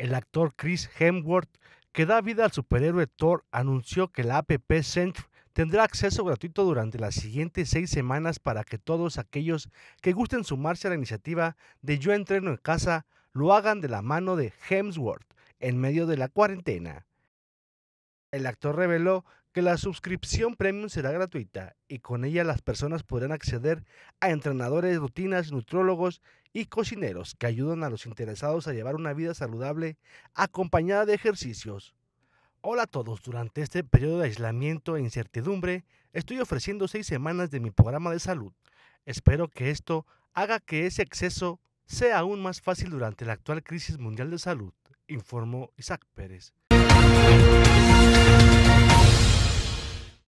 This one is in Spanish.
El actor Chris Hemsworth, que da vida al superhéroe Thor, anunció que la app Centr tendrá acceso gratuito durante las siguientes seis semanas para que todos aquellos que gusten sumarse a la iniciativa de Yo entreno en casa lo hagan de la mano de Hemsworth en medio de la cuarentena. El actor reveló que la suscripción premium será gratuita y con ella las personas podrán acceder a entrenadores, rutinas, nutrólogos y cocineros que ayudan a los interesados a llevar una vida saludable acompañada de ejercicios. Hola a todos, durante este periodo de aislamiento e incertidumbre estoy ofreciendo seis semanas de mi programa de salud. Espero que esto haga que ese acceso sea aún más fácil durante la actual crisis mundial de salud, informó Isaac Pérez.